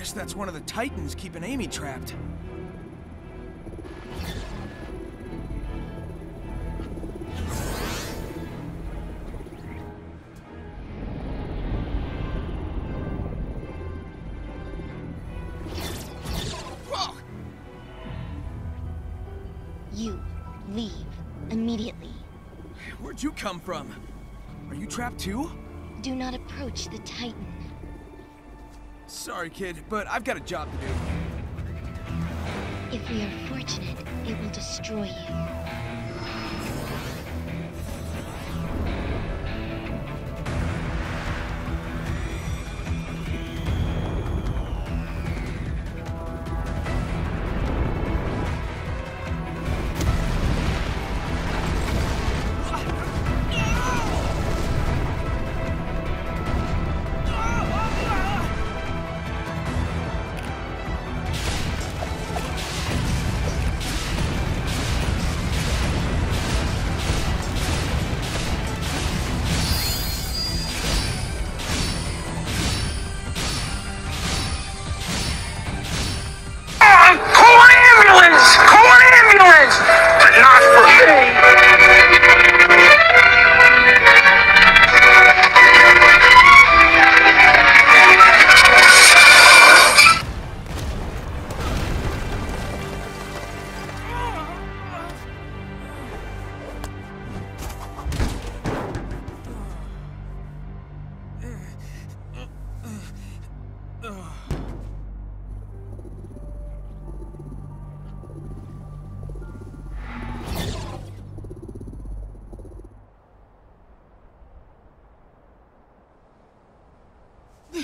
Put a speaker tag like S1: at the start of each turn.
S1: Guess that's one of the Titans keeping Amy trapped.
S2: You leave immediately.
S1: Where'd you come from? Are you trapped too?
S2: Do not approach the Titan.
S1: Sorry, kid, but I've got a job to do.
S2: If we are fortunate, it will destroy you.